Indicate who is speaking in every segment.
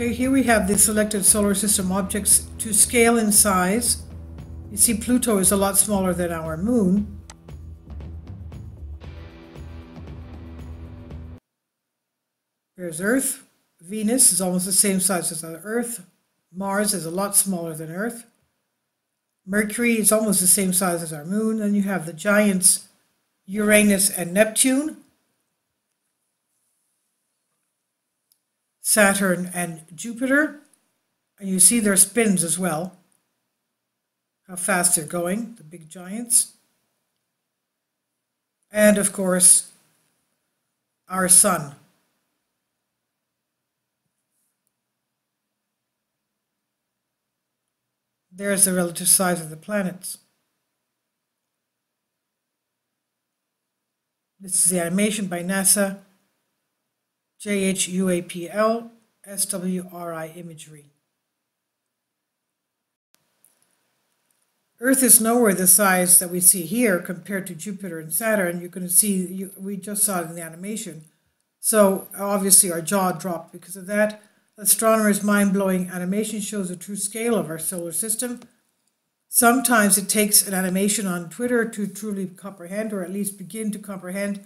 Speaker 1: Okay, here we have the selected solar system objects to scale in size. You see Pluto is a lot smaller than our moon. There's Earth. Venus is almost the same size as our Earth. Mars is a lot smaller than Earth. Mercury is almost the same size as our moon. Then you have the giants Uranus and Neptune. Saturn and Jupiter. And you see their spins as well. How fast they're going, the big giants. And of course, our sun. There's the relative size of the planets. This is the animation by NASA, JHUAPL, SWRI imagery. Earth is nowhere the size that we see here compared to Jupiter and Saturn. You're going to see, you, we just saw it in the animation. So obviously our jaw dropped because of that. Astronomers' mind blowing animation shows the true scale of our solar system. Sometimes it takes an animation on Twitter to truly comprehend, or at least begin to comprehend,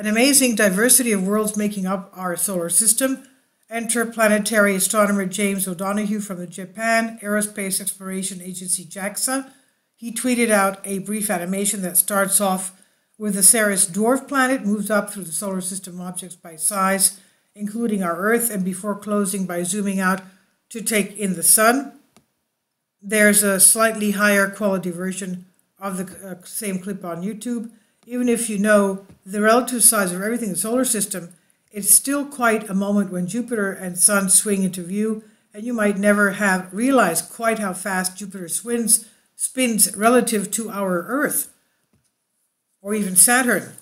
Speaker 1: an amazing diversity of worlds making up our solar system. Enter planetary astronomer James O'Donoghue from the Japan Aerospace Exploration Agency JAXA. He tweeted out a brief animation that starts off with the Ceres dwarf planet, moves up through the solar system objects by size, including our Earth, and before closing by zooming out to take in the Sun. There's a slightly higher quality version of the uh, same clip on YouTube. Even if you know the relative size of everything in the solar system, it's still quite a moment when Jupiter and Sun swing into view, and you might never have realized quite how fast Jupiter spins, spins relative to our Earth or even Saturn.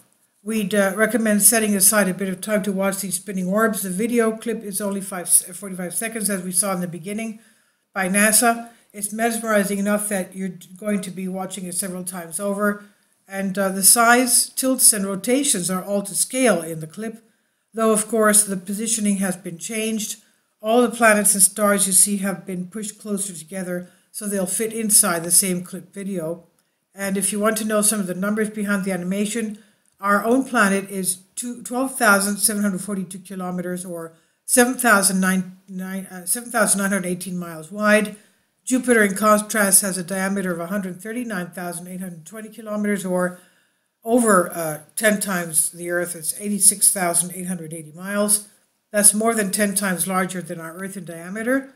Speaker 1: We'd uh, recommend setting aside a bit of time to watch these spinning orbs. The video clip is only five, 45 seconds, as we saw in the beginning by NASA. It's mesmerizing enough that you're going to be watching it several times over. And uh, the size, tilts, and rotations are all to scale in the clip, though, of course, the positioning has been changed. All the planets and stars you see have been pushed closer together so they'll fit inside the same clip video. And if you want to know some of the numbers behind the animation, our own planet is 12,742 kilometers or 7,918 uh, miles wide. Jupiter, in contrast, has a diameter of 139,820 kilometers or over uh, 10 times the Earth. It's 86,880 miles. That's more than 10 times larger than our Earth in diameter.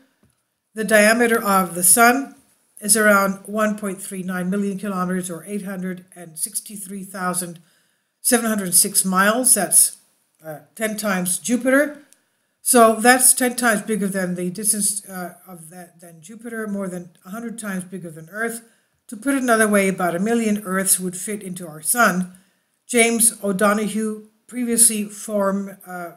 Speaker 1: The diameter of the Sun is around 1.39 million kilometers or 863,706 miles. That's uh, 10 times Jupiter. So that's 10 times bigger than the distance uh, of that than Jupiter, more than 100 times bigger than Earth. To put it another way, about a million Earths would fit into our sun. James O'Donoghue previously formed uh,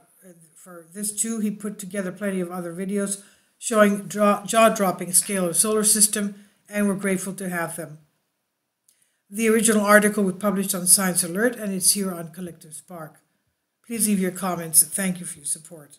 Speaker 1: for this too. He put together plenty of other videos showing jaw-dropping scale of solar system, and we're grateful to have them. The original article was published on Science Alert and it's here on Collective Spark. Please leave your comments. Thank you for your support.